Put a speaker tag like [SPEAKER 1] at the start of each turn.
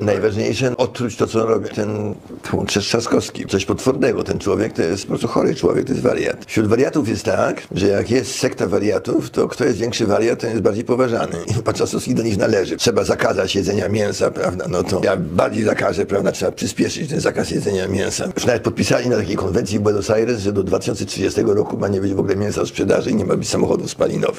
[SPEAKER 1] Najważniejsze no, odtruć to, co robi ten Łukasz Trzaskowski. Coś potwornego. Ten człowiek to jest po prostu chory człowiek, to jest wariat. Wśród wariatów jest tak, że jak jest sekta wariatów, to kto jest większy wariat, ten jest bardziej poważany. I pan Trzaskowski do nich należy. Trzeba zakazać jedzenia mięsa, prawda? No to ja bardziej zakażę, prawda? Trzeba przyspieszyć ten zakaz jedzenia mięsa. Już nawet podpisali na takiej konwencji w Buenos Aires, że do 2030 roku ma nie być w ogóle mięsa w sprzedaży i nie ma być samochodów spalinowych.